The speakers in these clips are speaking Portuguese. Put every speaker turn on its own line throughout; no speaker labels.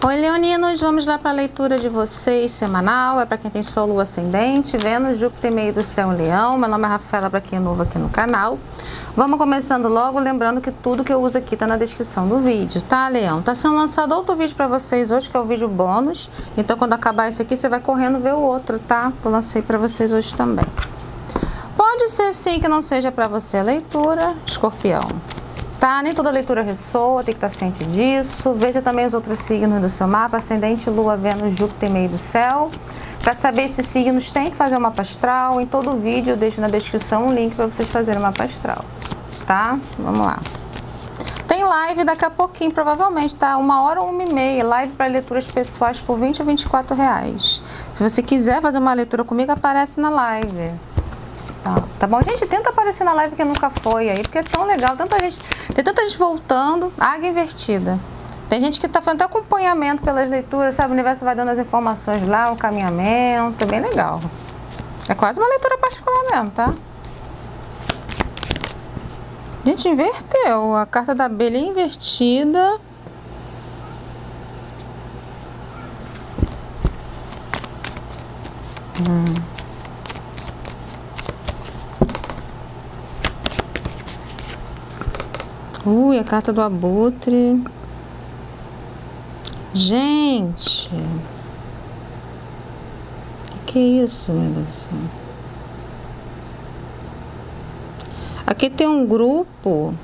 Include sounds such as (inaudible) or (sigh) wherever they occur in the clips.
Oi, Leoninos, vamos lá para a leitura de vocês semanal. É para quem tem Sol, Ascendente, Vênus, Júpiter, meio do céu, Leão. Meu nome é Rafaela, para quem é novo aqui no canal. Vamos começando logo, lembrando que tudo que eu uso aqui está na descrição do vídeo, tá, Leão? Tá sendo lançado outro vídeo para vocês hoje, que é o vídeo bônus. Então, quando acabar esse aqui, você vai correndo ver o outro, tá? Eu lancei para vocês hoje também. Pode ser sim que não seja para você a leitura, escorpião tá? Nem toda leitura ressoa, tem que estar ciente disso. Veja também os outros signos do seu mapa, ascendente, lua, Vênus, Júpiter, meio do céu. Para saber esses signos, tem que fazer uma mapa astral. Em todo vídeo eu deixo na descrição um link para vocês fazerem uma mapa astral, tá? Vamos lá. Tem live daqui a pouquinho, provavelmente, tá? Uma hora ou uma e meia. Live para leituras pessoais por 20 a 24 reais. Se você quiser fazer uma leitura comigo, aparece na live. Tá, tá bom? Gente, tenta aparecer na live que nunca foi aí, porque é tão legal. Tanta gente, tem tanta gente voltando. Águia invertida. Tem gente que está fazendo até acompanhamento pelas leituras, sabe? O universo vai dando as informações lá, o caminhamento. É bem legal. É quase uma leitura particular mesmo, tá? Gente, inverteu. A carta da abelha invertida. Hum. A carta do abutre. Gente. Que, que, é isso, meu Deus do céu? Aqui tem um grupo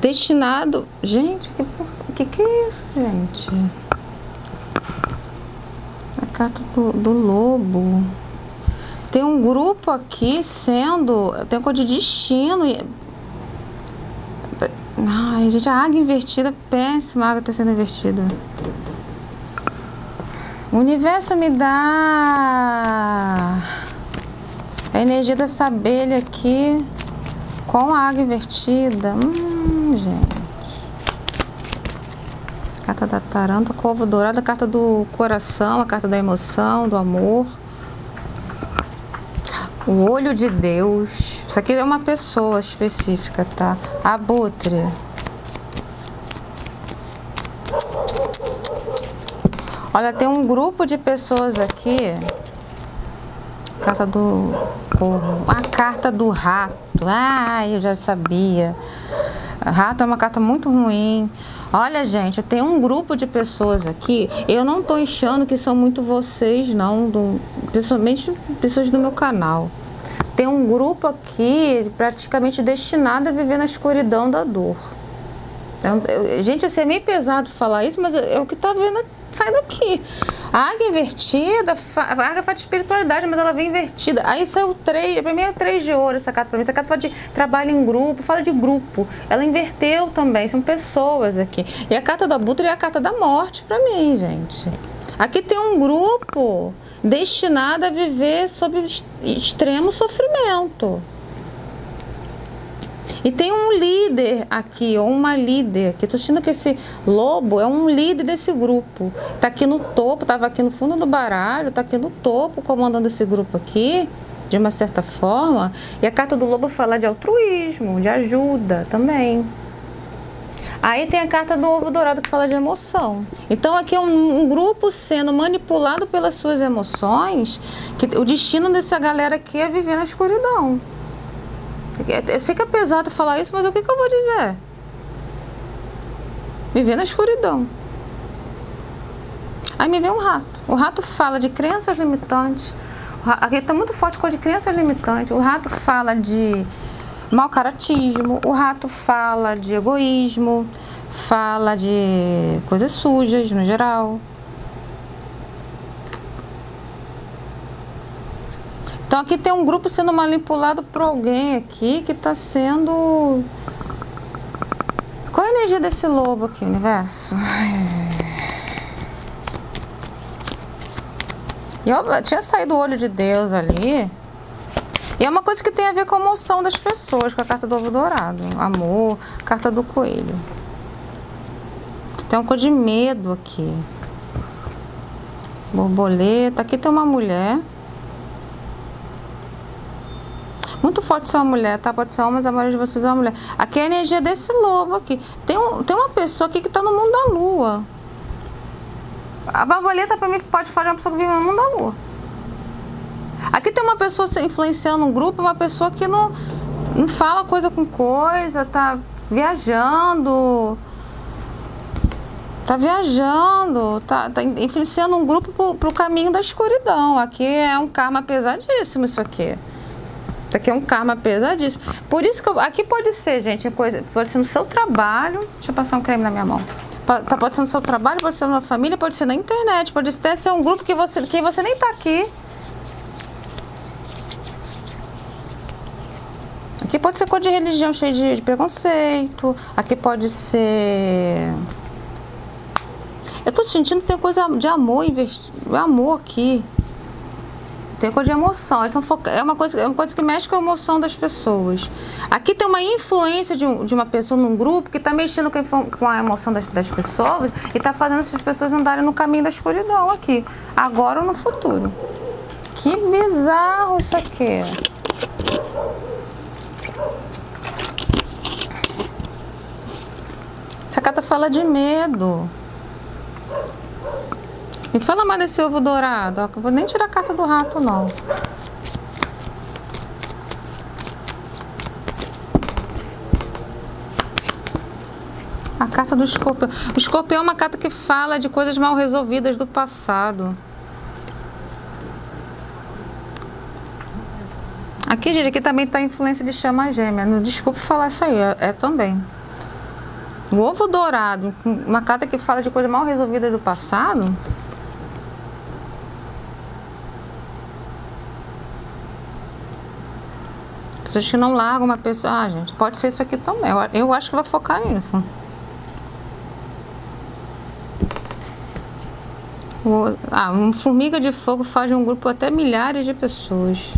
destinado. Gente, que, que, que é isso, gente? A carta do, do lobo. Tem um grupo aqui sendo. Tem código de destino. Ai, gente, a água invertida, péssima a água está sendo invertida. O universo me dá a energia dessa abelha aqui com a água invertida. Hum, gente. Carta da taranta, corvo dourado, a carta do coração, a carta da emoção, do amor. O olho de Deus. Isso aqui é uma pessoa específica, tá? Abutre. Olha, tem um grupo de pessoas aqui. Carta do corvo. A carta do rato. Ah, eu já sabia. Rato é uma carta muito ruim. Olha, gente, tem um grupo de pessoas aqui. Eu não tô achando que são muito vocês, não. Do, principalmente pessoas do meu canal tem um grupo aqui praticamente destinado a viver na escuridão da dor. Então, gente, assim, é meio pesado falar isso, mas é, é o que está vendo saindo aqui. A águia invertida, a águia fala de espiritualidade, mas ela vem invertida. Aí saiu três, pra mim é três de ouro essa carta pra mim. Essa carta fala de trabalho em grupo, fala de grupo. Ela inverteu também, são pessoas aqui. E a carta do abutre é a carta da morte pra mim, gente. Aqui tem um grupo destinada a viver sob extremo sofrimento. E tem um líder aqui, ou uma líder, que estou sentindo que esse lobo é um líder desse grupo. Está aqui no topo, estava aqui no fundo do baralho, está aqui no topo comandando esse grupo aqui, de uma certa forma. E a carta do lobo fala de altruísmo, de ajuda também. Aí tem a carta do ovo dourado que fala de emoção. Então aqui é um, um grupo sendo manipulado pelas suas emoções, que o destino dessa galera aqui é viver na escuridão. Eu sei que é pesado falar isso, mas o que, que eu vou dizer? Viver na escuridão. Aí me vem um rato. O rato fala de crenças limitantes. Aqui está muito forte com de crenças limitantes. O rato fala de mau caratismo, o rato fala de egoísmo, fala de coisas sujas no geral. Então aqui tem um grupo sendo manipulado por alguém aqui que está sendo. Qual a energia desse lobo aqui, universo? (laughs) E eu tinha saído o olho de Deus ali. E é uma coisa que tem a ver com a emoção das pessoas, com a carta do ovo dourado. Amor, carta do coelho. Tem uma coisa de medo aqui. Borboleta. Aqui tem uma mulher. Muito forte ser uma mulher, tá? Pode ser homem, mas a maioria de vocês é uma mulher. Aqui é a energia desse lobo aqui. Tem, um, tem uma pessoa aqui que tá no mundo da lua. A borboleta pra mim pode falar de uma pessoa que vive no mundo da lua. Aqui tem uma pessoa influenciando um grupo, uma pessoa que não, não fala coisa com coisa, tá viajando. Tá viajando, tá, tá influenciando um grupo pro, pro caminho da escuridão. Aqui é um karma pesadíssimo isso aqui. Isso aqui é um karma pesadíssimo. Por isso que eu, aqui pode ser, gente, coisa, pode ser no seu trabalho. Deixa eu passar um creme na minha mão. Tá, pode ser no seu trabalho, pode ser numa família, pode ser na internet, pode até ser um grupo que você, que você nem tá aqui. Aqui pode ser coisa de religião cheia de, de preconceito. Aqui pode ser. Eu tô sentindo que tem coisa de amor, amor aqui. Tem coisa de emoção. Então, é, uma coisa, é uma coisa que mexe com a emoção das pessoas. Aqui tem uma influência de, um, de uma pessoa num grupo que está mexendo com a, com a emoção das, das, pessoas e está fazendo essas pessoas andarem no caminho da escuridão aqui. Agora ou no futuro. Que bizarro isso aqui. Essa carta fala de medo. Me fala mais desse ovo dourado. Eu vou nem tirar a carta do rato, não. A carta do escorpião. O escorpião é uma carta que fala de coisas mal resolvidas do passado. Aqui, gente, aqui também está a influência de chama gêmea. Desculpe falar isso aí, é, é também. O ovo dourado, uma carta que fala de coisas mal resolvidas do passado. Pessoas que não largam uma pessoa. Ah, gente, pode ser isso aqui também. Eu, acho que vai focar nisso. Ah, uma formiga de fogo faz um grupo até milhares de pessoas.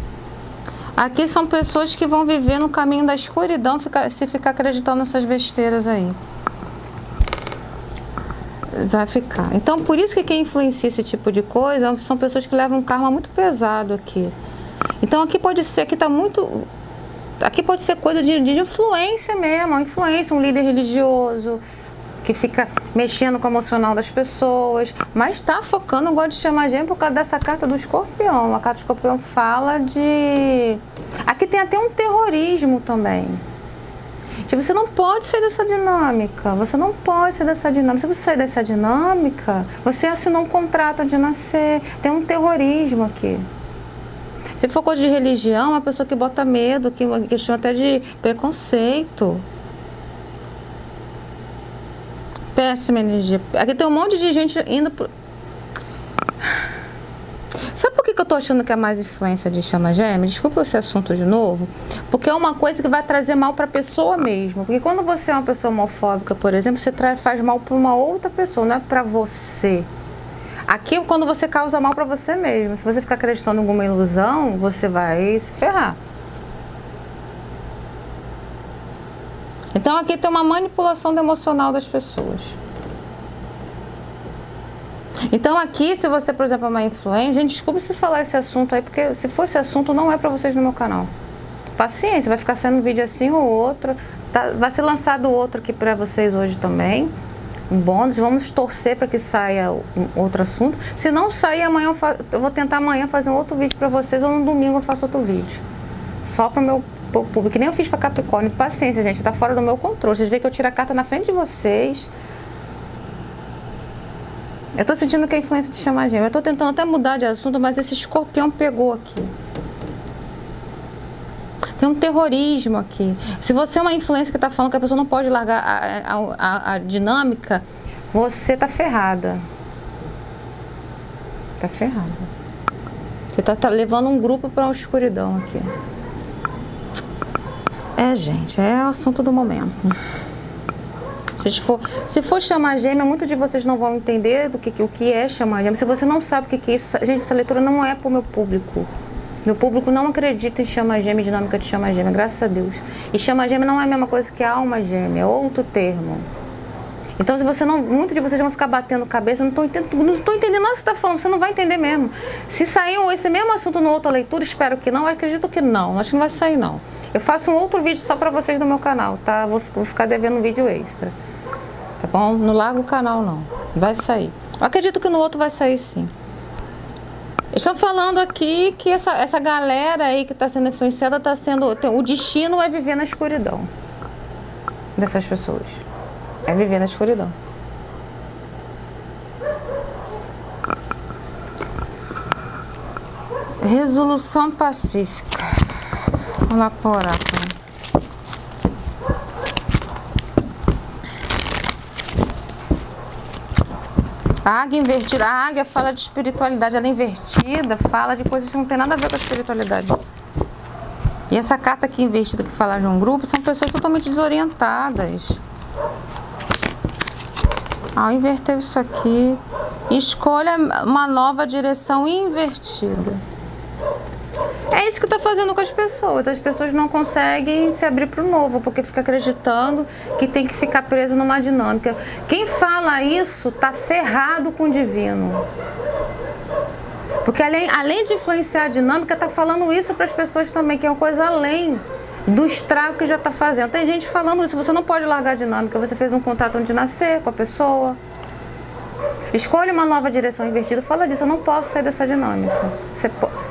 Aqui são pessoas que vão viver no caminho da escuridão se ficar acreditando nessas besteiras aí vai ficar. Então, por isso que quem influencia esse tipo de coisa são pessoas que levam um karma muito pesado aqui. Então, aqui pode ser, aqui está muito. Aqui pode ser coisa de, de influência mesmo, influência, um líder religioso que fica mexendo com o emocional das pessoas, mas está focando, gosto de chamar gente por causa dessa carta do escorpião. A carta do escorpião fala de. Aqui tem até um terrorismo também. Tipo, você não pode sair dessa dinâmica. Você não pode sair dessa dinâmica. Se você sair dessa dinâmica, você assinou um contrato de nascer. Tem um terrorismo aqui. Se for coisa de religião, é uma pessoa que bota medo, que questão até de preconceito. Péssima energia. Aqui tem um monte de gente indo pro... Sabe por que, que eu tô achando que é mais influência de chama gêmea? Desculpa esse assunto de novo. Porque é uma coisa que vai trazer mal para a pessoa mesmo. Porque quando você é uma pessoa homofóbica, por exemplo, você faz mal para uma outra pessoa, não é para você. Aqui, quando você causa mal para você mesmo, se você ficar acreditando em alguma ilusão, você vai se ferrar. Então, aqui tem uma manipulação emocional das pessoas. Então aqui, se você, por exemplo, é uma influência, gente, desculpe se falar esse assunto aí, porque se for esse assunto, não é para vocês no meu canal. Paciência, vai ficar sendo um vídeo assim ou outro. Tá, vai ser lançado outro aqui para vocês hoje também. Um bônus, vamos torcer para que saia um outro assunto. Se não sair amanhã, eu, eu vou tentar amanhã fazer um outro vídeo para vocês ou no domingo eu faço outro vídeo. Só para meu público, que nem eu fiz para Capricórnio. Paciência, gente, tá fora do meu controle. Vocês veem que eu tiro a carta na frente de vocês. Eu tô sentindo que a influência de chamar gêmea. Eu tô tentando até mudar de assunto, mas esse escorpião pegou aqui. Tem um terrorismo aqui. Se você é uma influência que está falando que a pessoa não pode largar a, a, a, a dinâmica, você tá ferrada. Tá ferrada. Você tá, tá levando um grupo para uma escuridão aqui. É, gente, é o assunto do momento. Se for, se for chamar gêmea, muitos de vocês não vão entender do que, o que é chamar gêmea. Se você não sabe o que, é isso, gente, essa leitura não é para o meu público. Meu público não acredita em chama gêmea, dinâmica de chama gêmea, graças a Deus. E chama gêmea não é a mesma coisa que alma gêmea, é outro termo. Então, se você não. Muitos de vocês vão ficar batendo cabeça, não estou entendendo, não estou entendendo nada que você está falando, você não vai entender mesmo. Se sair esse mesmo assunto numa outra leitura, espero que não, acredito que não. Acho que não vai sair, não. Eu faço um outro vídeo só para vocês no meu canal, tá? Vou, vou ficar devendo um vídeo extra. Tá bom? Não larga o canal, não. Vai sair. Eu acredito que no outro vai sair sim. Estão falando aqui que essa, essa galera aí que está sendo influenciada está sendo. Tem, o destino é viver na escuridão dessas pessoas. É viver na escuridão. Resolução pacífica. Vamos lá por A águia invertida, a águia fala de espiritualidade, ela é invertida, fala de coisas que não tem nada a ver com a espiritualidade. E essa carta aqui invertida que fala de um grupo são pessoas totalmente desorientadas. Ah, inverteu isso aqui. Escolha uma nova direção invertida. É isso que está fazendo com as pessoas. As pessoas não conseguem se abrir para o novo, porque fica acreditando que tem que ficar preso numa dinâmica. Quem fala isso está ferrado com o divino. Porque além, além de influenciar a dinâmica, está falando isso para as pessoas também, que é uma coisa além do estrago que já está fazendo. Tem gente falando isso, você não pode largar a dinâmica, você fez um contrato antes de nascer com a pessoa. Escolha uma nova direção invertida, fala disso, eu não posso sair dessa dinâmica. Você pode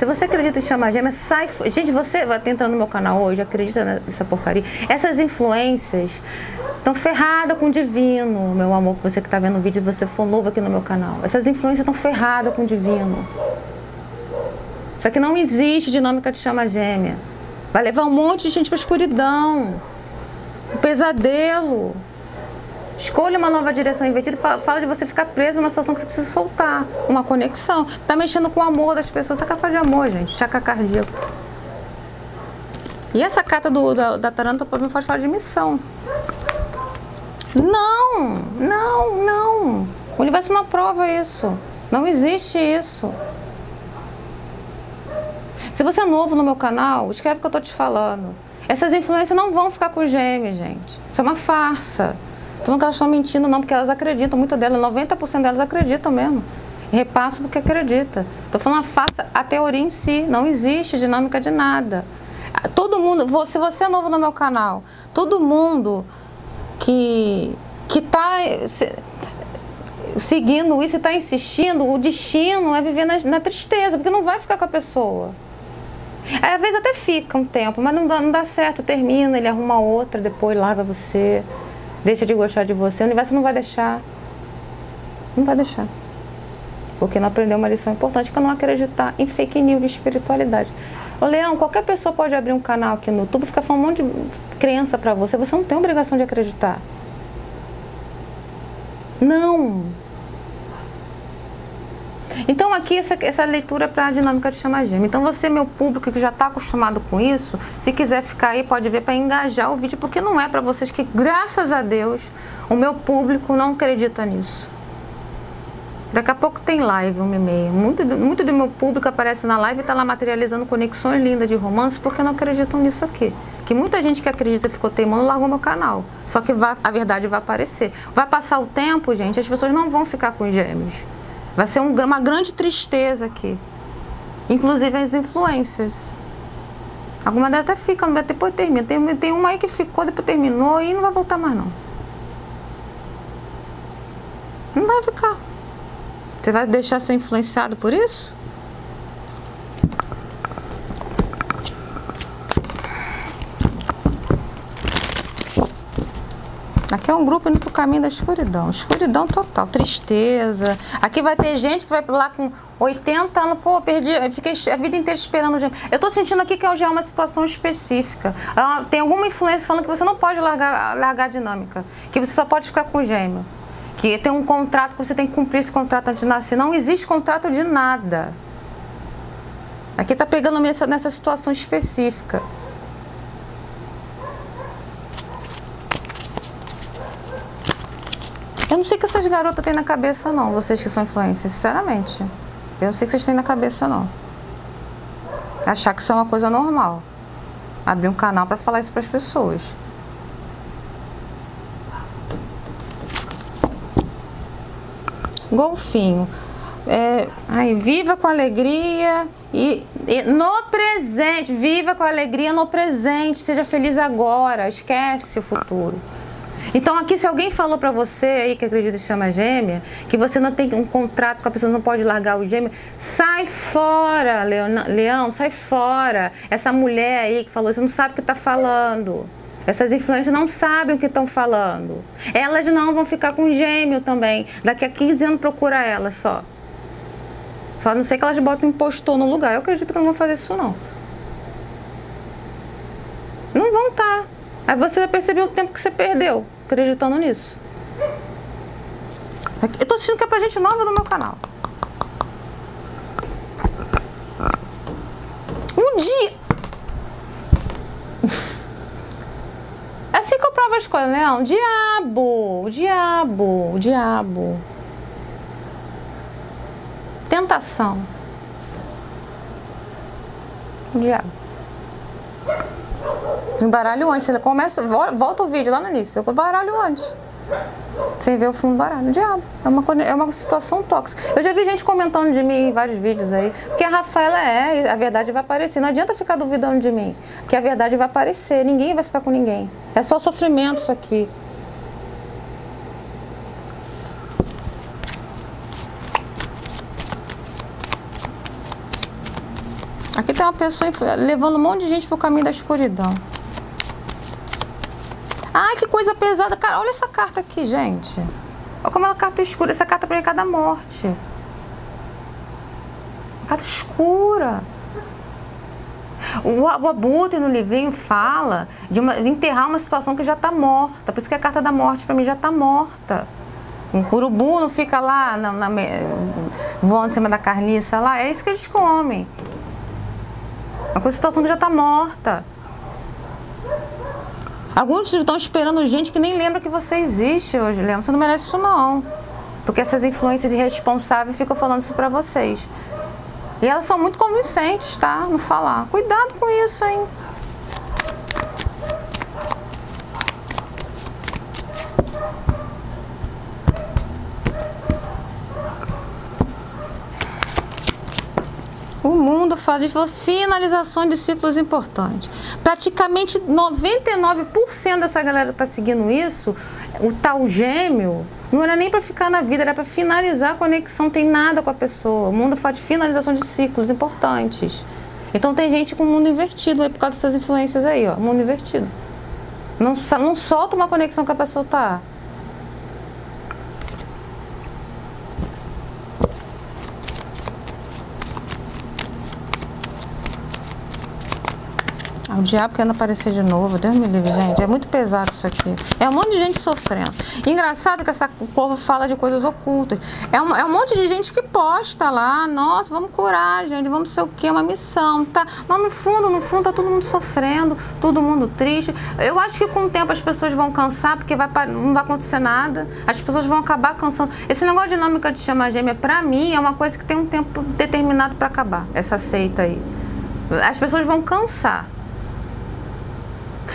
se você acredita em chamar gêmea, sai. Gente, você vai entrando no meu canal hoje, acredita nessa porcaria. Essas influências estão ferradas com o divino, meu amor, você que está vendo o vídeo, você for novo aqui no meu canal. Essas influências estão ferradas com o divino. Só que não existe dinâmica de chama gêmea. Vai levar um monte de gente para escuridão. Um pesadelo. Escolha uma nova direção invertida. Fala de você ficar preso numa situação que você precisa soltar. Uma conexão. Tá mexendo com o amor das pessoas. Você quer fazer amor, gente. Chaca cardíaco. E essa carta do, da, da Taranta mim pode falar de missão. Não, não, não. O universo não aprova isso. Não existe isso. Se você é novo no meu canal, escreve o que eu estou te falando. Essas influências não vão ficar com gêmeos, gente. Isso é uma farsa. Então que elas estão mentindo, não, porque elas acreditam, muitas delas, 90% delas acreditam mesmo. Repassam porque acredita. Estou falando, faça a teoria em si, não existe dinâmica de nada. Todo mundo, se você é novo no meu canal, todo mundo que que está seguindo isso e está insistindo, o destino é viver na, na, tristeza, porque não vai ficar com a pessoa. Às vezes até fica um tempo, mas não dá, não dá certo, termina, ele arruma outra, depois larga você deixa de gostar de você, o universo não vai deixar. Não vai deixar. Porque não aprendeu uma lição importante que é não acreditar em fake news de espiritualidade. Ô Leão, qualquer pessoa pode abrir um canal aqui no YouTube e ficar falando um monte de crença para você. Você não tem obrigação de acreditar. Não. Então aqui essa, essa leitura é para a dinâmica de chama gêmea. Então você, meu público que já está acostumado com isso, se quiser ficar aí, pode ver para engajar o vídeo, porque não é para vocês que, graças a Deus, o meu público não acredita nisso. Daqui a pouco tem live, uma e meia. Muito, muito do meu público aparece na live e está lá materializando conexões lindas de romance porque não acreditam nisso aqui. Que muita gente que acredita ficou teimando largou meu canal. Só que vai, a verdade vai aparecer. Vai passar o tempo, gente, as pessoas não vão ficar com gêmeos. Vai ser um, uma grande tristeza aqui. Inclusive as influências. Algumas delas até ficam, depois termina. Tem, tem uma aí que ficou, depois terminou e não vai voltar mais não. Não vai ficar. Você vai deixar ser influenciado por isso? Aqui é um grupo indo pro caminho da escuridão. Escuridão total, tristeza. Aqui vai ter gente que vai lá com 80 anos, pô, perdi, fiquei a vida inteira esperando o gêmeo. Eu tô sentindo aqui que já é uma situação específica. Ah, tem alguma influência falando que você não pode largar, largar a dinâmica, que você só pode ficar com o gêmeo. Que tem um contrato que você tem que cumprir esse contrato antes de nascer. Não existe contrato de nada. Aqui tá pegando nessa, nessa situação específica. não sei o que essas garotas têm na cabeça, não, vocês que são influências, sinceramente. Eu não sei o que vocês têm na cabeça, não. Achar que isso é uma coisa normal. Abrir um canal para falar isso para as pessoas. Golfinho. É, ai, viva com alegria e, e, no presente. Viva com alegria no presente. Seja feliz agora. Esquece o futuro. Então aqui se alguém falou para você aí que acredita em chama gêmea, que você não tem um contrato com a pessoa, não pode largar o gêmeo, sai fora, Leão, Leão sai fora. Essa mulher aí que falou, você não sabe o que está falando. Essas influências não sabem o que estão falando. Elas não vão ficar com gêmeo também. Daqui a 15 anos procura elas só. Só não sei que elas botam impostor no lugar. Eu acredito que não vão fazer isso não vão estar. Tá. Aí você vai perceber o tempo que você perdeu acreditando nisso. Eu tô assistindo que é pra gente nova do meu canal. Um dia. (laughs) É assim que eu provo as coisas, né? Um diabo, o diabo, o diabo. Tentação. O diabo. Embaralho antes. Começa, volta o vídeo lá no início. Eu baralho antes. Sem ver o filme do baralho. Diabo. É uma, é uma situação tóxica. Eu já vi gente comentando de mim em vários vídeos aí. Porque a Rafaela é, a verdade vai aparecer. Não adianta ficar duvidando de mim. Porque a verdade vai aparecer. Ninguém vai ficar com ninguém. É só sofrimento isso aqui. Aqui tem uma pessoa levando um monte de gente pro caminho da escuridão. Ai, que coisa pesada. Cara, olha essa carta aqui, gente. Olha como é uma carta escura. Essa carta pra mim é cada morte. Carta escura. O, o Abutre no livrinho fala de, uma, enterrar uma situação que já está morta. Por isso que a carta da morte para mim já está morta. Um urubu não fica lá na, na, voando em cima da carniça lá. É isso que eles comem. É uma situação que já está morta. Alguns estão esperando gente que nem lembra que você existe hoje, Leandro. Você não merece isso, não. Porque essas influências de responsável ficam falando isso pra vocês. E elas são muito convincentes, tá? No falar. Cuidado com isso, hein? O mundo fala de finalizações de ciclos importantes. Praticamente 99% dessa galera está seguindo isso, o tal gêmeo, não era nem para ficar na vida, era para finalizar a conexão, tem nada com a pessoa. O mundo fala de finalização de ciclos importantes. Então tem gente com o mundo invertido aí por causa dessas influências aí, ó, mundo invertido. Não, não solta uma conexão que a pessoa tá. O diabo querendo aparecer de novo, Deus me livre, gente. É muito pesado isso aqui. É um monte de gente sofrendo. engraçado que essa, povo fala de coisas ocultas. É um, é um monte de gente que posta lá, nossa, vamos curar, gente, vamos ser o quê? Uma missão, tá? Mas no fundo, no fundo, tá todo mundo sofrendo, todo mundo triste. Eu acho que com o tempo as pessoas vão cansar, porque vai, não vai acontecer nada. As pessoas vão acabar cansando. Esse negócio de dinâmica de chamar gêmea, pra mim, é uma coisa que tem um tempo determinado para acabar, essa seita aí. As pessoas vão cansar.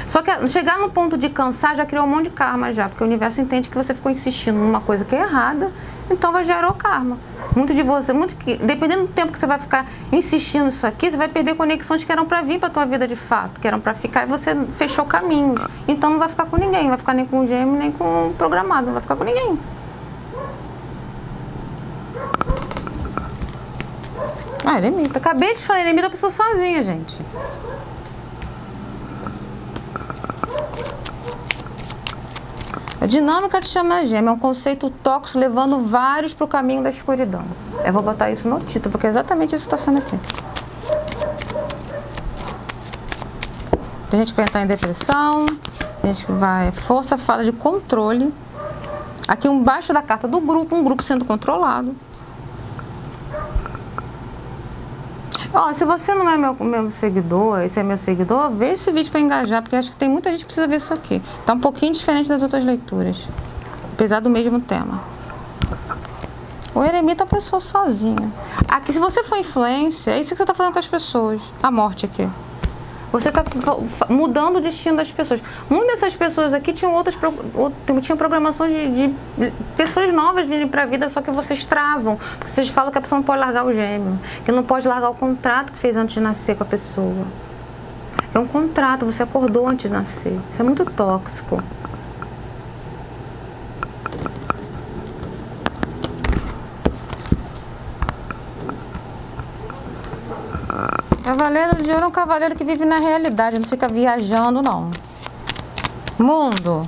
Só que chegar no ponto de cansar já criou um monte de karma já, porque o universo entende que você ficou insistindo numa coisa que é errada, então vai gerar o karma. Muito de você, muito que, dependendo do tempo que você vai ficar insistindo nisso aqui, você vai perder conexões que eram para vir para tua vida de fato, que eram para ficar e você fechou caminhos. Então não vai ficar com ninguém, não vai ficar nem com o gêmeo, nem com o programado, não vai ficar com ninguém. Ah, eremita. Acabei de falar, eremita é a pessoa sozinha, gente. A dinâmica de chama gêmea é um conceito tóxico levando vários para o caminho da escuridão. Eu vou botar isso no título, porque é exatamente isso que está sendo aqui. Tem gente que vai entrar em depressão, tem gente que vai. Força fala de controle. Aqui embaixo da carta do grupo, um grupo sendo controlado. Ó, se você não é meu, meu seguidor, esse é meu seguidor, vê esse vídeo para engajar, porque acho que tem muita gente que precisa ver isso aqui. Tá um pouquinho diferente das outras leituras, apesar do mesmo tema. O eremita é uma pessoa sozinha. Aqui, se você for influência, é isso que você está fazendo com as pessoas. A morte aqui. Você está mudando o destino das pessoas. Muitas dessas pessoas aqui tinham outras tinham programações de, de pessoas novas virem para a vida, só que vocês travam. Vocês falam que a pessoa não pode largar o gêmeo, que não pode largar o contrato que fez antes de nascer com a pessoa. É um contrato, você acordou antes de nascer. Isso é muito tóxico. Cavaleiro de Ouro é um cavaleiro que vive na realidade, não fica viajando, não. Mundo.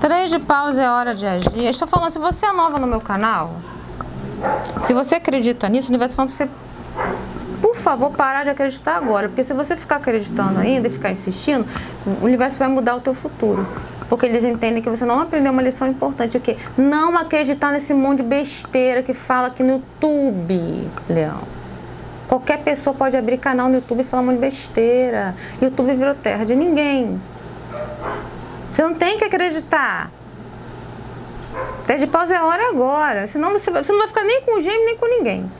Três de paus é hora de agir. Estou falando, se você é nova no meu canal, se você acredita nisso, o universo falando pra você favor, parar de acreditar agora, porque se você ficar acreditando ainda e ficar insistindo, o universo vai mudar o teu futuro. Porque eles entendem que você não aprendeu uma lição importante, o quê? Não acreditar nesse monte de besteira que fala aqui no YouTube, Leão. Qualquer pessoa pode abrir canal no YouTube e falar um monte de besteira. YouTube virou terra de ninguém. Você não tem que acreditar. Até de pausa é hora agora. Senão você, você não vai ficar nem com o gêmeo, nem com ninguém.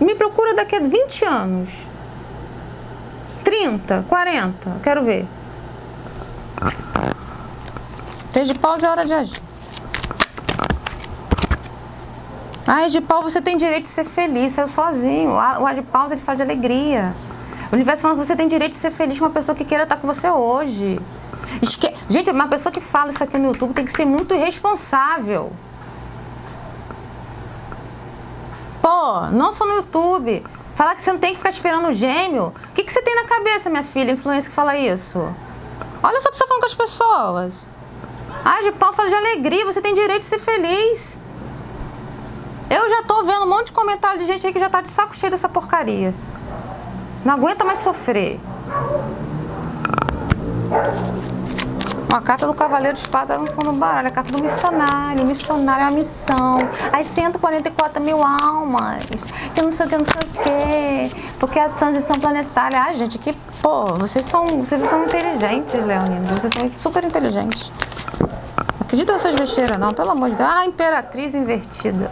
Me procura daqui a 20 anos. 30, 40, quero ver. Tem de pausa é hora de agir. Ah, pau você tem direito de ser feliz, saiu sozinho. O A de pausa ele fala de alegria. O universo falando que você tem direito de ser feliz com uma pessoa que queira estar com você hoje. Esque... Gente, uma pessoa que fala isso aqui no YouTube tem que ser muito irresponsável. Pô, não só no YouTube. Falar que você não tem que ficar esperando o gêmeo. O que, que você tem na cabeça, minha filha, influência que fala isso? Olha só o que você tá falando com as pessoas. Ah, de pau fala de alegria, você tem direito de ser feliz. Eu já tô vendo um monte de comentário de gente aí que já tá de saco cheio dessa porcaria. Não aguenta mais sofrer. Uma carta do Cavaleiro de Espada no fundo do baralho, a carta do missionário. Missionário é uma missão. As 144 mil almas. Que não sei o que, não sei o que. Porque a transição planetária. Ah, gente, que, pô, vocês são, vocês são inteligentes, Leonino. Vocês são super inteligentes. acredita nessas besteiras, não, pelo amor de Deus. Ah, imperatriz invertida.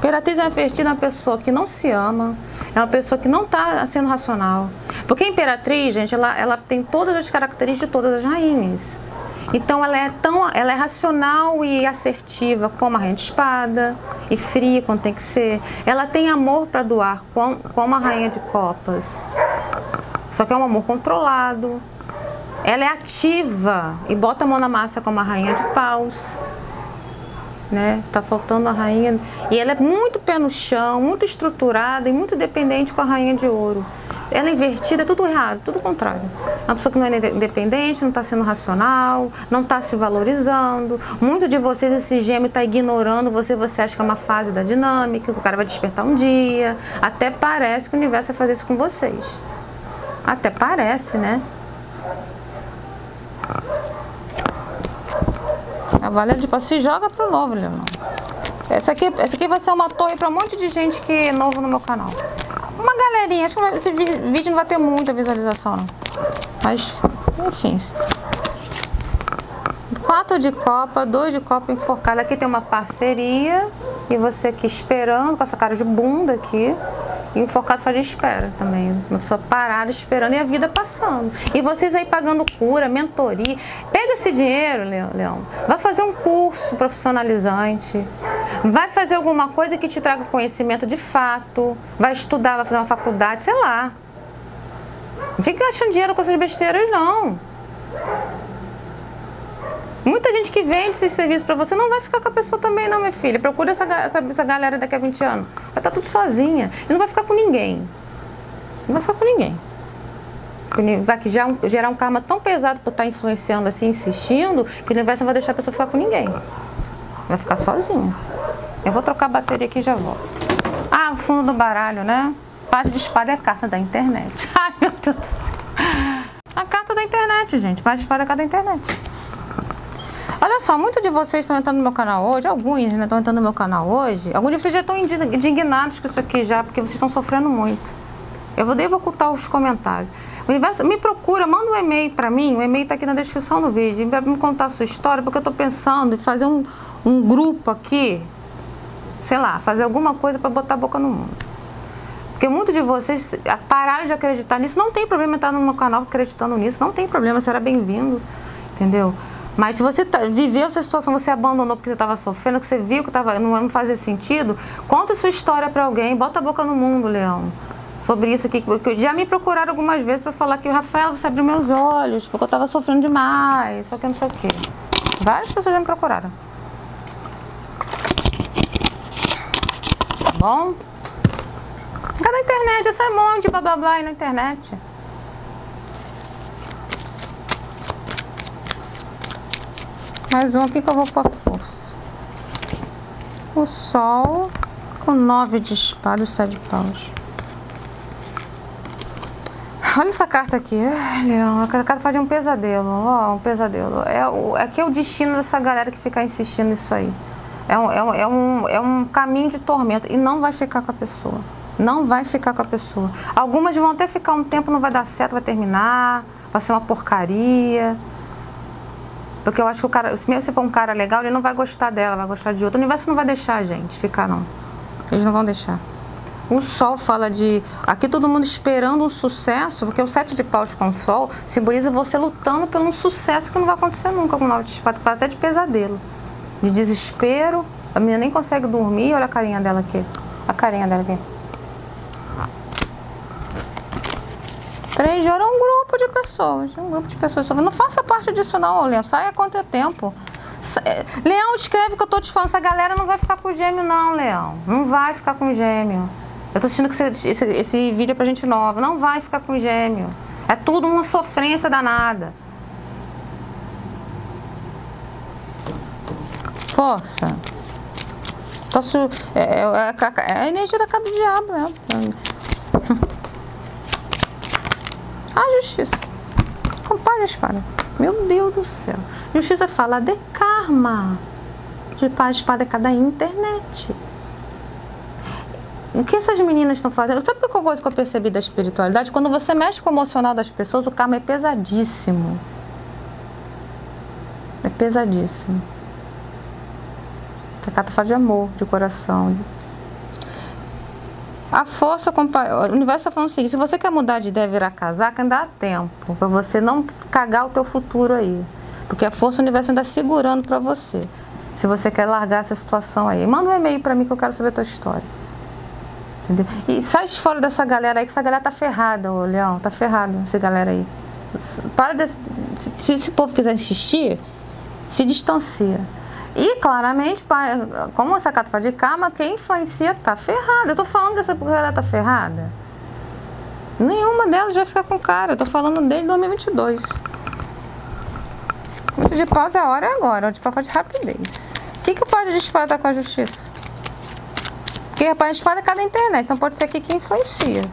Imperatriz invertida é uma pessoa que não se ama, é uma pessoa que não está sendo racional. Porque a imperatriz, gente, ela, ela tem todas as características de todas as rainhas. Então ela é tão, ela é racional e assertiva como a rainha de espada e fria quando tem que ser. Ela tem amor para doar como, como a rainha de copas. Só que é um amor controlado. Ela é ativa e bota a mão na massa como a rainha de paus né? Tá faltando a rainha. E ela é muito pé no chão, muito estruturada e muito dependente com a rainha de ouro. Ela é invertida, é tudo errado, tudo contrário. Uma pessoa que não é independente, não está sendo racional, não está se valorizando. Muito de vocês, esse gêmeo está ignorando você, você acha que é uma fase da dinâmica, que o cara vai despertar um dia. Até parece que o universo vai fazer isso com vocês. Até parece, né? Cavaleiro de Pau, se joga pro novo, Leonardo. Essa aqui, essa aqui vai ser uma torre para um monte de gente que é novo no meu canal. Uma galerinha, acho que esse vídeo não vai ter muita visualização, não. Mas, enfim. Quatro de copa, dois de copa enforcado. Aqui tem uma parceria. E você aqui esperando, com essa cara de bunda aqui. E o focado faz espera também. Uma pessoa parada esperando e a vida passando. E vocês aí pagando cura, mentoria. Pega esse dinheiro, Leão. Vai fazer um curso profissionalizante. Vai fazer alguma coisa que te traga conhecimento de fato. Vai estudar, vai fazer uma faculdade, sei lá. Não fica gastando dinheiro com essas besteiras, não. Muita gente que vende esses serviços para você não vai ficar com a pessoa também, não, minha filha. Procura essa, essa, essa galera daqui a 20 anos. Vai estar tá tudo sozinha. E não vai ficar com ninguém. Não vai ficar com ninguém. Vai gerar um karma tão pesado por estar tá influenciando assim, insistindo, que o universo não vai deixar a pessoa ficar com ninguém. Vai ficar sozinha. Eu vou trocar a bateria aqui e já volto. Ah, o fundo do baralho, né? Parte de espada é a carta da internet. (laughs) Ai, meu Deus do céu. A carta da internet, gente. Parte de espada é a carta da internet. Olha só, muitos de vocês estão entrando no meu canal hoje, alguns né, estão entrando no meu canal hoje. Alguns de vocês já estão indignados com isso aqui já, porque vocês estão sofrendo muito. Eu vou, devo ocultar os comentários. Universo, me procura, manda um e-mail para mim, o e-mail está aqui na descrição do vídeo, para me contar a sua história, porque eu estou pensando em fazer um, um grupo aqui, sei lá, fazer alguma coisa para botar a boca no mundo. Porque muitos de vocês pararam de acreditar nisso. Não tem problema estar no meu canal acreditando nisso. Não tem problema, será bem-vindo. Entendeu? Mas se você tá, viveu essa situação, você abandonou porque você estava sofrendo, que você viu que tava, não, não fazia sentido, conta sua história para alguém, bota a boca no mundo, Leão. Sobre isso aqui, porque já me procuraram algumas vezes para falar que, Rafael, você abriu meus olhos, porque eu estava sofrendo demais, só que não sei o quê. Várias pessoas já me procuraram. Tá bom? Fica na internet, essa é um monte de blá blá blá aí na internet. Mais um aqui que eu vou pôr força. O sol com nove de espada e sete de paus. Olha essa carta aqui. Leão, a carta faz um pesadelo. Ó, oh, um pesadelo. É, o, aqui é o destino dessa galera que fica insistindo nisso aí. É um, é, um, é, um, é um caminho de tormento. E não vai ficar com a pessoa. Não vai ficar com a pessoa. Algumas vão até ficar um tempo, não vai dar certo, vai terminar, vai ser uma porcaria. Porque eu acho que o cara, mesmo se for um cara legal, ele não vai gostar dela, vai gostar de outro. O universo não vai deixar a gente ficar, não. Eles não vão deixar. O sol fala de. Aqui todo mundo esperando um sucesso, porque o sete de paus com o sol simboliza você lutando por um sucesso que não vai acontecer nunca com o nove de espada, até de pesadelo. De desespero. A menina nem consegue dormir, olha a carinha dela aqui. A carinha dela aqui. Três de é um grupo de pessoas. Um grupo de pessoas. Não faça parte disso, não, Leão. Saia quanto é tempo. É, Leão, escreve o que eu tô te falando. Essa galera não vai ficar com gêmeo, não, Leão. Não vai ficar com gêmeo. Eu tô assistindo que esse, esse, esse vídeo é pra gente nova. Não vai ficar com gêmeo. É tudo uma sofrência danada. Força. Tosso, é, é, é, é a energia da cara do diabo, né? A justiça. Compare espada. Meu Deus do céu. Justiça fala de karma. De paz, espada cada internet. O que essas meninas estão fazendo? Sabe que coisa que eu percebi da espiritualidade? Quando você mexe com o emocional das pessoas, o karma é pesadíssimo. É pesadíssimo. Essa carta fala de amor, de coração, a força, o universo está falando o seguinte, se você quer mudar de ideia e virar casaca, ainda há tempo para você não cagar o teu futuro aí. Porque a força do universo ainda está segurando para você. Se você quer largar essa situação aí. Manda um e-mail para mim que eu quero saber a tua história. Entendeu? E sai fora dessa galera aí, que essa galera tá ferrada, ô Leão. Tá ferrado essa galera aí. Para de, se, se esse povo quiser insistir, se distancia. E claramente, como essa carta fala de karma, quem influencia tá ferrada. Eu tô falando que essa galera tá ferrada. Nenhuma delas vai ficar com cara. Eu tô falando desde 2022. Muito de pausa é a hora é agora. De pausa de rapidez. O que, que pode de espada com a justiça? Porque rapaz, a espada é cada internet, então pode ser aqui que influencia.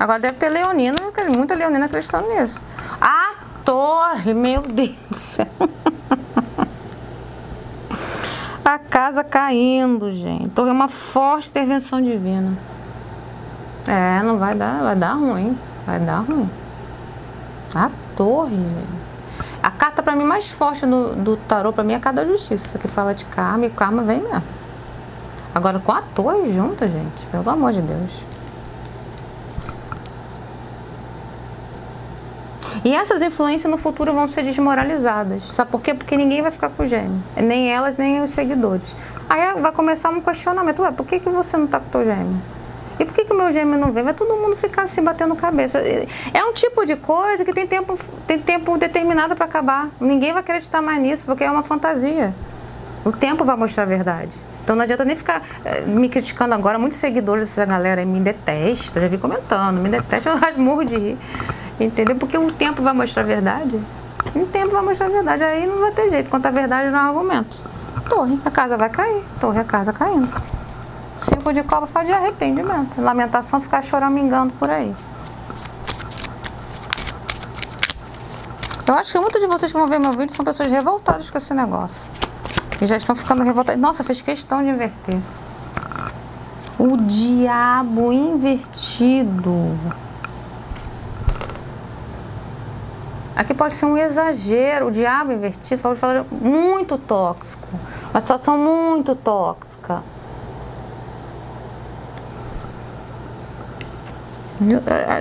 Agora deve ter leonina, muita leonina acreditando nisso. Ah, torre, meu Deus do céu. A casa caindo, gente. Torre é uma forte intervenção divina. É, não vai dar, vai dar ruim. Vai dar ruim. A torre, gente. A carta para mim mais forte do, do tarô para mim é a carta da justiça, que fala de karma e karma vem mesmo. Agora com a torre junto, gente, pelo amor de Deus. E essas influências no futuro vão ser desmoralizadas. Sabe por quê? Porque ninguém vai ficar com o gêmeo. Nem elas, nem os seguidores. Aí vai começar um questionamento. Ué, por que, que você não está com o teu gêmeo? E por que, que o meu gêmeo não vem? Vai todo mundo ficar assim batendo cabeça. É um tipo de coisa que tem tempo, tem tempo determinado para acabar. Ninguém vai acreditar mais nisso, porque é uma fantasia. O tempo vai mostrar a verdade. Então não adianta nem ficar eh, me criticando agora. Muitos seguidores dessa galera me detestam, já vi comentando, me detestam, (laughs) eu rasmurro de rir. Entendeu? Porque o tempo vai mostrar a verdade. O tempo vai mostrar a verdade. Aí não vai ter jeito. Quanto a verdade não há argumentos. Torre, a casa vai cair. Torre, a casa caindo. Cinco de copa fala de arrependimento. Lamentação ficar choramingando por aí. Eu acho que muitos de vocês que vão ver meu vídeo são pessoas revoltadas com esse negócio. E já estão ficando revoltadas. Nossa, fez questão de inverter. O diabo invertido. Aqui pode ser um exagero, o diabo invertido, pode falar muito tóxico, uma situação muito tóxica.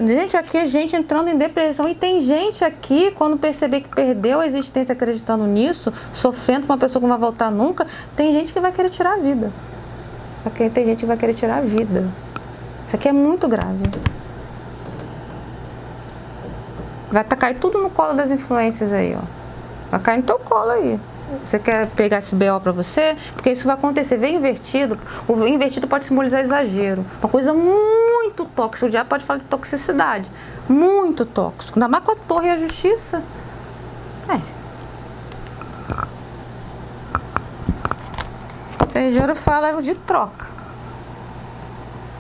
Gente, aqui é gente entrando em depressão e tem gente aqui, quando perceber que perdeu a existência acreditando nisso, sofrendo com uma pessoa que não vai voltar nunca, tem gente que vai querer tirar a vida. Aqui tem gente que vai querer tirar a vida. Isso aqui é muito grave. Vai tá cair tudo no colo das influências aí, ó. Vai cair no teu colo aí. Você quer pegar esse BO para você? Porque isso vai acontecer. Vem invertido. O invertido pode simbolizar exagero. Uma coisa muito tóxica. O diabo pode falar de toxicidade. Muito tóxico. Ainda mais com a torre e a justiça. É. Senhor fala de troca.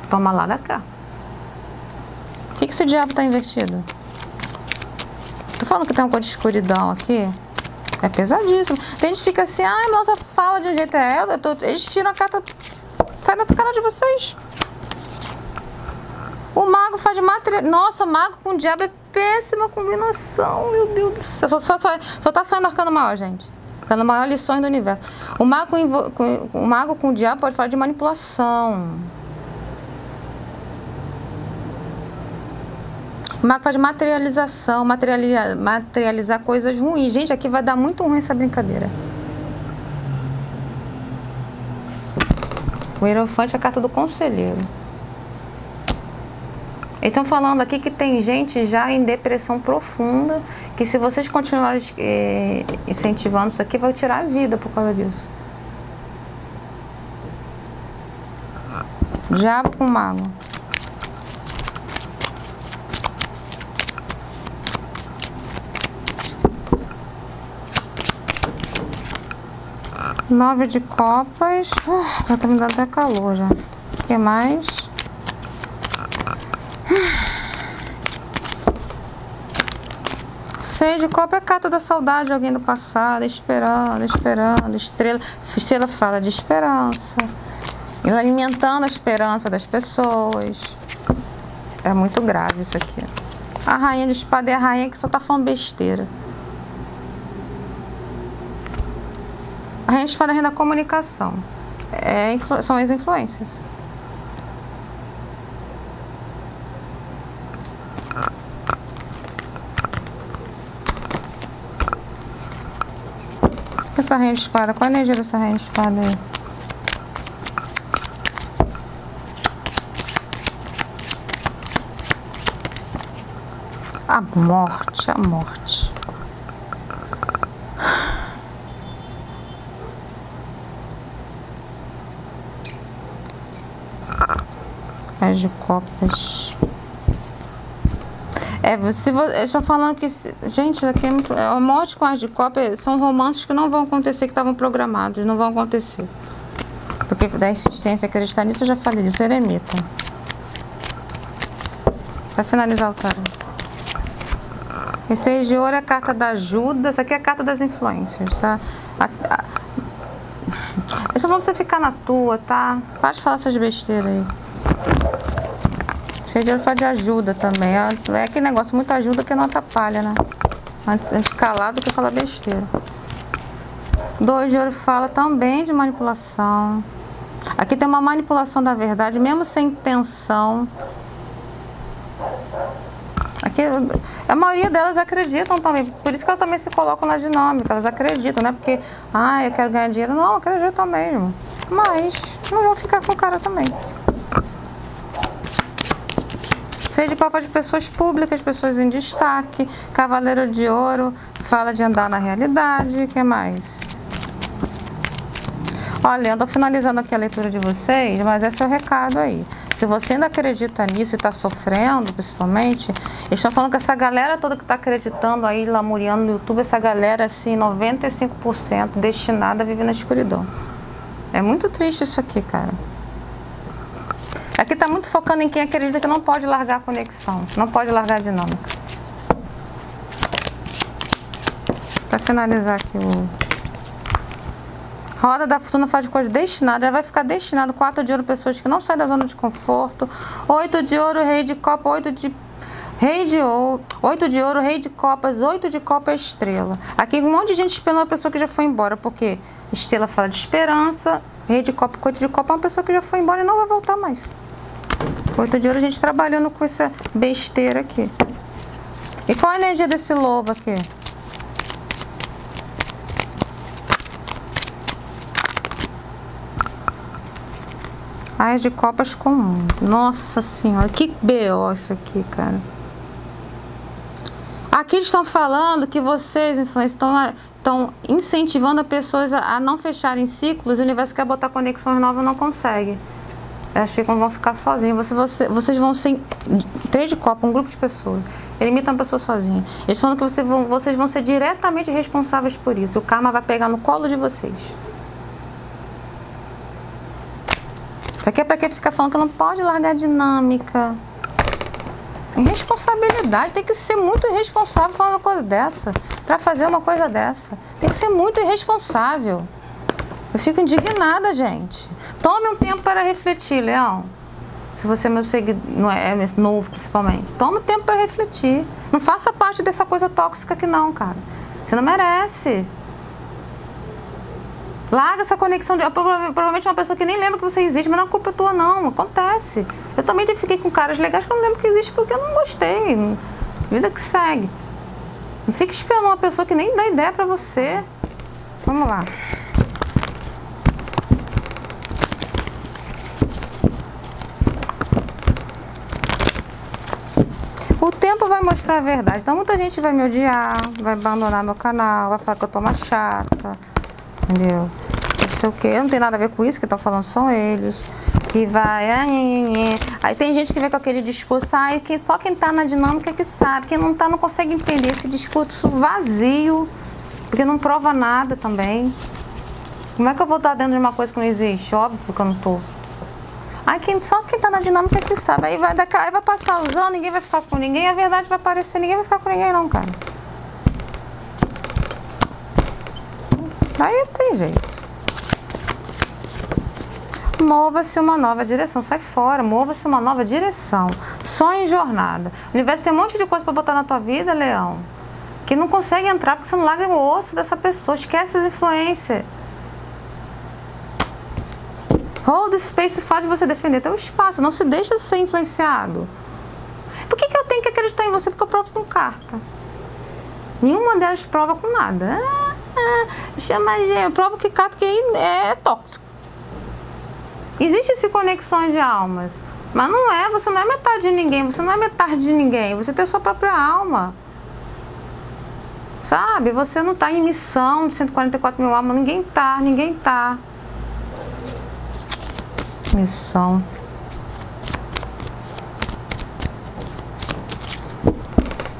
Toma lá da cá. O que, que esse diabo tá invertido? Falando que tem uma coisa de escuridão aqui. É pesadíssimo. Tem gente que fica assim, ai, nossa, fala de um jeito é ela. Tô... Eles tiram a carta, sai da cara de vocês. O mago faz de material. Nossa, mago com diabo é péssima combinação, meu Deus do céu. Só, só, só, só tá saindo arcano maior, gente. Arcano maior lições do universo. O mago com, o mago com o diabo pode falar de manipulação. Coisa de materialização, materializar, materializar coisas ruins. Gente, aqui vai dar muito ruim essa brincadeira. O Hierofante é a carta do conselheiro. Estão falando aqui que tem gente já em depressão profunda, que se vocês continuarem eh, incentivando isso aqui, vai tirar a vida por causa disso. Diabo com mago. Nove de copas. Uh, tá me dando até calor já. O que mais? Seis de copa é carta da saudade de alguém do passado, esperando, esperando, estrela. Estrela fala de esperança. Alimentando a esperança das pessoas. É muito grave isso aqui. A rainha de espada é a rainha que só tá falando besteira. A espada é da comunicação. É, são as influências. Essa rainha de espada, qual a energia dessa rainha de espada aí? A morte, a morte. De copas. É, se eu estou falando que. Gente, aqui é muito. A morte com as de copas são romances que não vão acontecer, que estavam programados, não vão acontecer. Porque da insistência acreditar nisso, eu já falei disso, eremita. Para finalizar o tarot. Esse de ouro é a carta da ajuda, essa aqui é a carta das influências, tá? A, a, é só pra você ficar na tua, tá? Para de falar essas besteiras aí. Ouro fala de ajuda também. É, é aquele negócio, muita ajuda que não atrapalha, né? Antes, antes calado que fala besteira. Dois de ouro fala também de manipulação. Aqui tem uma manipulação da verdade, mesmo sem intenção. Aqui, a maioria delas acreditam também, por isso que elas também se colocam na dinâmica, elas acreditam, não é porque, ah, eu quero ganhar dinheiro, não, acreditam mesmo. Mas não vão ficar com o cara também. Seja de papo de pessoas públicas, pessoas em destaque, Cavaleiro de Ouro, fala de andar na realidade, o que mais? Olha, estou finalizando aqui a leitura de vocês, mas esse é o recado aí. Se você ainda acredita nisso e está sofrendo, principalmente, eles estão falando que essa galera toda que está acreditando aí, lamuriando no YouTube, essa galera, assim, 95% destinada a viver na escuridão. É muito triste isso aqui, cara. Aqui está muito focando em quem acredita que não pode largar a conexão, não pode largar a dinâmica. Para finalizar aqui o Roda da fortuna faz coisa destinada, já vai ficar destinado. Quatro de ouro, pessoas que não saem da zona de conforto. Oito de ouro, rei de copa. Oito de Rei de ouro, oito de ouro, rei de copas, oito de copa estrela. Aqui um monte de gente esperando uma pessoa que já foi embora, porque estrela fala de esperança, rei de copa, oito de copa é uma pessoa que já foi embora e não vai voltar mais. Oito de ouro, a gente trabalhando com essa besteira aqui. E qual a energia desse lobo aqui? As de copas comum. Nossa senhora, que B.O. isso aqui, cara. Aqui eles estão falando que vocês, influencers, estão, estão incentivando as pessoas a, a, não fecharem ciclos. O universo quer botar conexões novas não consegue. Elas ficam, vão ficar sozinhas. Você, você, vocês vão ser três de copa, um grupo de pessoas. Ele imita uma pessoa sozinha. Eles falando que você vão, vocês vão ser diretamente responsáveis por isso. O karma vai pegar no colo de vocês. Isso aqui é para quem fica falando que não pode largar a dinâmica. Irresponsabilidade. Tem que ser muito irresponsável falando uma coisa dessa. Para fazer uma coisa dessa. Tem que ser muito irresponsável. Eu fico indignada, gente. Tome um tempo para refletir, Leão. Se você é meu seguidor, não é, é novo principalmente. Tome um tempo para refletir. Não faça parte dessa coisa tóxica aqui não, cara. Você não merece. Larga essa conexão. De, provavelmente uma pessoa que nem lembra que você existe, mas não é culpa tua, não. Acontece. Eu também fiquei com caras legais que eu não lembro que existe porque eu não gostei. Vida que segue. Não fique esperando uma pessoa que nem dá ideia pra você. Vamos lá. O tempo vai mostrar a verdade. Então muita gente vai me odiar, vai abandonar meu canal, vai falar que eu tô uma chata, entendeu? Não sei o que. Não tem nada a ver com isso que estão falando, são eles. Que vai. Aí tem gente que vem com aquele discurso, ai, que só quem tá na dinâmica que sabe, quem não tá não consegue entender esse discurso vazio, porque não prova nada também. Como é que eu vou estar dentro de uma coisa que não existe? Óbvio que eu não tô. Ai, quem, só quem tá na dinâmica que sabe. Aí vai, aí vai passar os anos, ninguém vai ficar com ninguém, a verdade vai aparecer, ninguém vai ficar com ninguém não, cara. Aí tem jeito. Mova-se uma nova direção, sai fora, mova-se uma nova direção. Sonho em jornada. O universo tem um monte de coisa para botar na tua vida, Leão, que não consegue entrar porque você não larga o osso dessa pessoa. Esquece as influências. Hold space faz você defender teu espaço. Não se deixa de ser influenciado. Por que, que eu tenho que acreditar em você? Porque eu provo com carta. Nenhuma delas prova com nada. Ah, ah, chama eu provo que carta que é tóxico. Existe esse conexões de almas. Mas não é, você não é metade de ninguém, você não é metade de ninguém, você tem a sua própria alma. Sabe? Você não está em missão de 144 mil almas, ninguém está, ninguém está. Missão.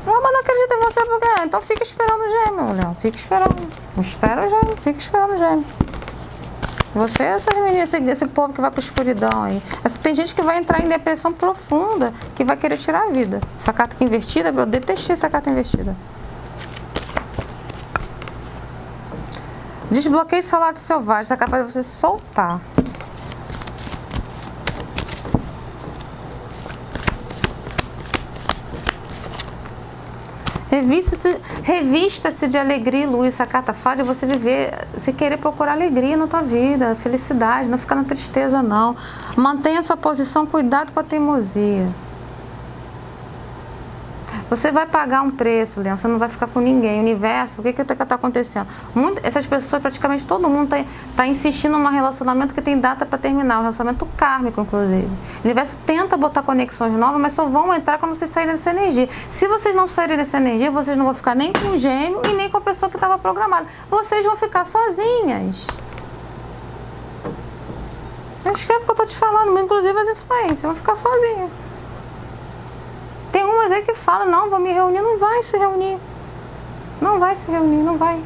Não, mas não acredita em você porque. Então fica esperando o gêmeo, Leão. Fica esperando. Espera o gêmeo, fica esperando o gêmeo. Você, essas meninas, esse, esse povo que vai para escuridão aí. Essa, tem gente que vai entrar em depressão profunda, que vai querer tirar a vida. Essa carta aqui invertida, eu detestei essa carta invertida. Desbloqueie seu lado selvagem. Essa carta faz você soltar. Revista-se revista -se de alegria e luz. Essa carta fala de você viver, você querer procurar alegria na tua vida, felicidade, não ficar na tristeza, não. Mantenha sua posição, cuidado com a teimosia. Você vai pagar um preço, Leão, você não vai ficar com ninguém. O universo, o que está tá acontecendo? Muito, essas pessoas, praticamente todo mundo está tá insistindo num relacionamento que tem data para terminar, um relacionamento kármico, inclusive. O universo tenta botar conexões novas, mas só vão entrar quando vocês saírem dessa energia. Se vocês não saírem dessa energia, vocês não vão ficar nem com o gêmeo e nem com a pessoa que estava programada. Vocês vão ficar sozinhas. Escreve o que eu estou te falando, inclusive as influências, vão ficar sozinhas. Tem umas aí que fala, não, vou me reunir, não vai se reunir. Não vai se reunir, não vai.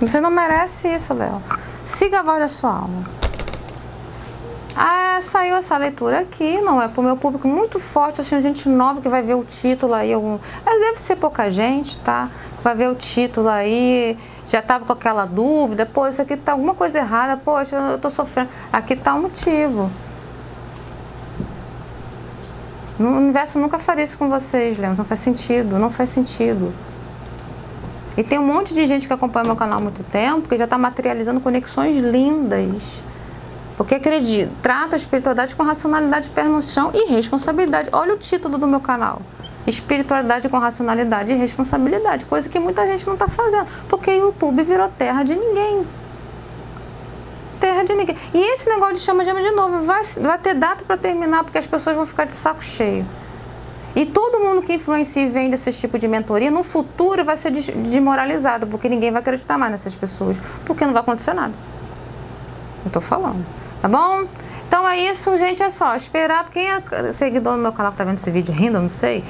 Você não merece isso, Léo. Siga a voz da sua alma. Ah, saiu essa leitura aqui, não é para o meu público muito forte, assim, gente nova que vai ver o título aí, algum... mas deve ser pouca gente, tá? Vai ver o título aí, já estava com aquela dúvida, pô, isso aqui tá alguma coisa errada, poxa, eu tô sofrendo. Aqui tá o motivo. No universo nunca faria isso com vocês, Lemos, não faz sentido, não faz sentido. E tem um monte de gente que acompanha meu canal há muito tempo que já está materializando conexões lindas porque acredito, trata a espiritualidade com racionalidade, pé no chão e responsabilidade. Olha o título do meu canal. Espiritualidade com racionalidade e responsabilidade, coisa que muita gente não está fazendo, porque o YouTube virou terra de ninguém. De ninguém. E esse negócio de chama de novo, vai, vai ter data para terminar, porque as pessoas vão ficar de saco cheio. E todo mundo que influencia e vende esse tipo de mentoria, no futuro vai ser desmoralizado, porque ninguém vai acreditar mais nessas pessoas, porque não vai acontecer nada. Eu estou falando. Tá bom? Então é isso, gente. É só esperar. Quem é seguidor do meu canal que tá vendo esse vídeo rindo, eu não sei.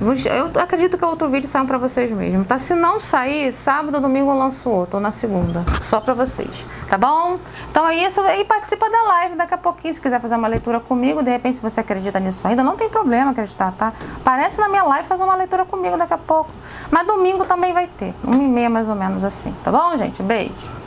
Eu acredito que outro vídeo saiu para vocês mesmo, tá? Se não sair, sábado, domingo eu lanço outro, ou na segunda. Só para vocês, tá bom? Então é isso. E participa da live daqui a pouquinho. Se quiser fazer uma leitura comigo, de repente, se você acredita nisso ainda, não tem problema acreditar, tá? Aparece na minha live fazer uma leitura comigo daqui a pouco. Mas domingo também vai ter. Uma e meia mais ou menos assim, tá bom, gente? Beijo.